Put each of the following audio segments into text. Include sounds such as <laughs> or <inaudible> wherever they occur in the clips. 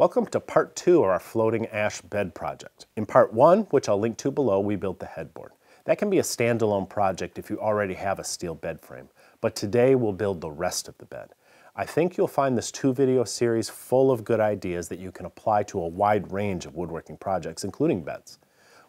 Welcome to part two of our floating ash bed project. In part one, which I'll link to below, we built the headboard. That can be a standalone project if you already have a steel bed frame, but today we'll build the rest of the bed. I think you'll find this two video series full of good ideas that you can apply to a wide range of woodworking projects, including beds.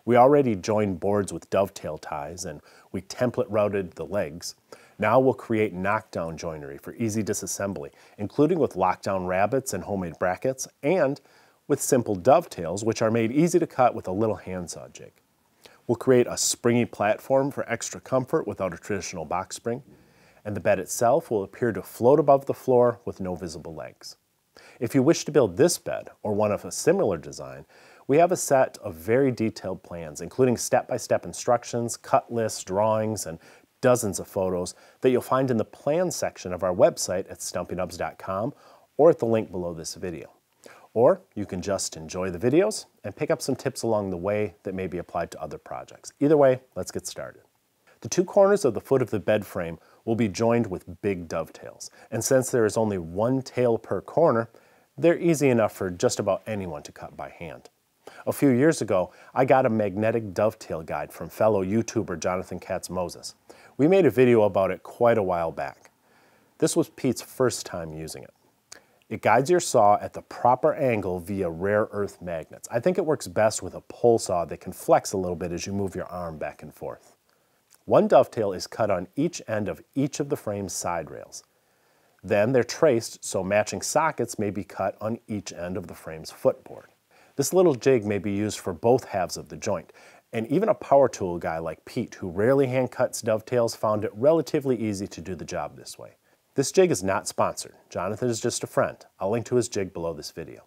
We already joined boards with dovetail ties and we template routed the legs. Now we'll create knockdown joinery for easy disassembly, including with locking rabbets and homemade brackets, and with simple dovetails, which are made easy to cut with a little handsaw jig. We'll create a springy platform for extra comfort without a traditional box spring, and the bed itself will appear to float above the floor with no visible legs. If you wish to build this bed, or one of a similar design, we have a set of very detailed plans, including step-by-step -step instructions, cut lists, drawings, and dozens of photos that you'll find in the plan section of our website at stumpynubs.com or at the link below this video. Or you can just enjoy the videos and pick up some tips along the way that may be applied to other projects. Either way, let's get started. The two corners of the foot of the bed frame will be joined with big dovetails. And since there is only one tail per corner, they're easy enough for just about anyone to cut by hand. A few years ago, I got a magnetic dovetail guide from fellow YouTuber Jonathan Katz Moses. We made a video about it quite a while back. This was Pete's first time using it. It guides your saw at the proper angle via rare earth magnets. I think it works best with a pull saw that can flex a little bit as you move your arm back and forth. One dovetail is cut on each end of each of the frame's side rails. Then they're traced so matching sockets may be cut on each end of the frame's footboard. This little jig may be used for both halves of the joint, and even a power tool guy like Pete, who rarely hand cuts dovetails, found it relatively easy to do the job this way. This jig is not sponsored. Jonathan is just a friend. I'll link to his jig below this video.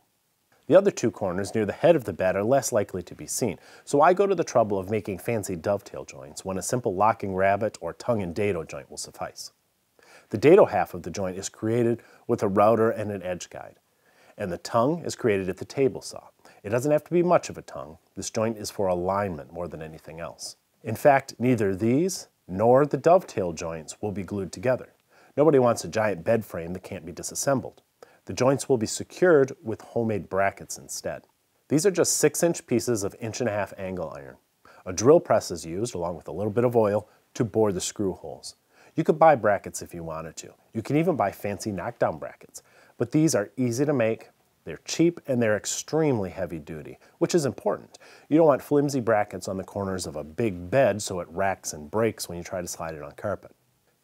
The other two corners near the head of the bed are less likely to be seen, so I go to the trouble of making fancy dovetail joints when a simple locking rabbet or tongue and dado joint will suffice. The dado half of the joint is created with a router and an edge guide, and the tongue is created at the table saw. It doesn't have to be much of a tongue. This joint is for alignment more than anything else. In fact, neither these nor the dovetail joints will be glued together. Nobody wants a giant bed frame that can't be disassembled. The joints will be secured with homemade brackets instead. These are just 6-inch pieces of inch and a half angle iron. A drill press is used, along with a little bit of oil, to bore the screw holes. You could buy brackets if you wanted to. You can even buy fancy knockdown brackets. But these are easy to make, they're cheap and they're extremely heavy duty, which is important. You don't want flimsy brackets on the corners of a big bed so it racks and breaks when you try to slide it on carpet.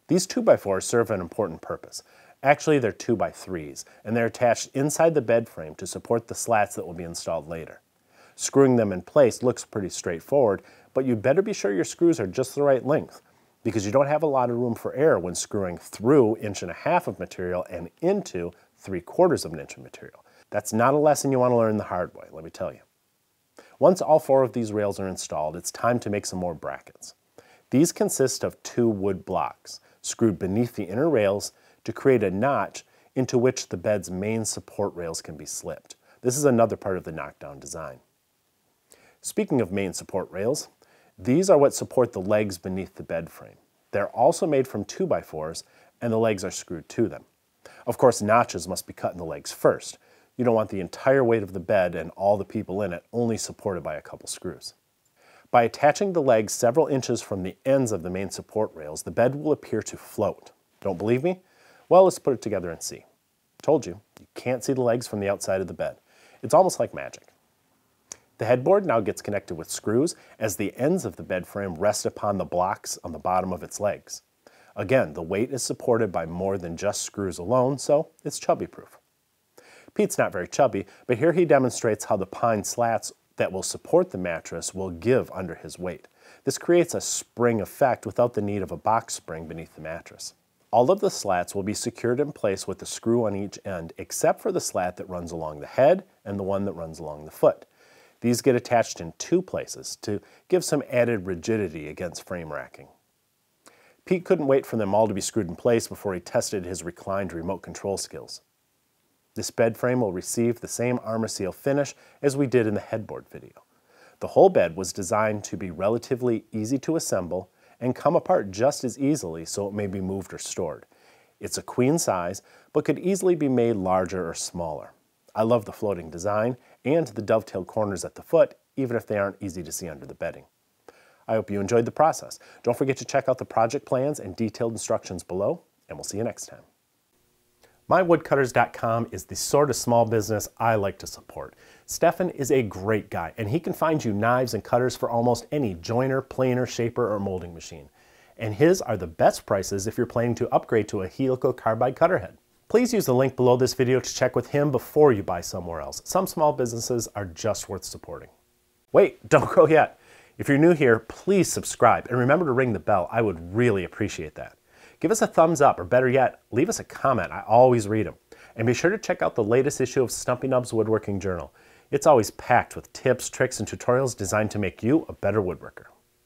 These 2x4s serve an important purpose. Actually, they're 2x3s, and they're attached inside the bed frame to support the slats that will be installed later. Screwing them in place looks pretty straightforward, but you better be sure your screws are just the right length, because you don't have a lot of room for error when screwing through inch and a half of material and into three quarters of an inch of material. That's not a lesson you want to learn the hard way, let me tell you. Once all four of these rails are installed, it's time to make some more brackets. These consist of two wood blocks, screwed beneath the inner rails to create a notch into which the bed's main support rails can be slipped. This is another part of the knockdown design. Speaking of main support rails, these are what support the legs beneath the bed frame. They're also made from 2x4s and the legs are screwed to them. Of course, notches must be cut in the legs first, you don't want the entire weight of the bed and all the people in it only supported by a couple screws. By attaching the legs several inches from the ends of the main support rails, the bed will appear to float. Don't believe me? Well, let's put it together and see. Told you, you can't see the legs from the outside of the bed. It's almost like magic. The headboard now gets connected with screws as the ends of the bed frame rest upon the blocks on the bottom of its legs. Again, the weight is supported by more than just screws alone, so it's chubby proof. Pete's not very chubby, but here he demonstrates how the pine slats that will support the mattress will give under his weight. This creates a spring effect without the need of a box spring beneath the mattress. All of the slats will be secured in place with a screw on each end, except for the slat that runs along the head and the one that runs along the foot. These get attached in two places to give some added rigidity against frame racking. Pete couldn't wait for them all to be screwed in place before he tested his reclined remote control skills. This bed frame will receive the same Arm-R-Seal finish as we did in the headboard video. The whole bed was designed to be relatively easy to assemble and come apart just as easily so it may be moved or stored. It's a queen size, but could easily be made larger or smaller. I love the floating design and the dovetail corners at the foot, even if they aren't easy to see under the bedding. I hope you enjoyed the process. Don't forget to check out the project plans and detailed instructions below, and we'll see you next time. MyWoodcutters.com is the sort of small business I like to support. Stefan is a great guy, and he can find you knives and cutters for almost any joiner, planer, shaper, or molding machine. And his are the best prices if you're planning to upgrade to a helical carbide cutter head. Please use the link below this video to check with him before you buy somewhere else. Some small businesses are just worth supporting. Wait, <laughs> don't go yet. If you're new here, please subscribe and remember to ring the bell. I would really appreciate that. Give us a thumbs up, or better yet, leave us a comment. I always read them. And be sure to check out the latest issue of Stumpy Nubs Woodworking Journal. It's always packed with tips, tricks, and tutorials designed to make you a better woodworker.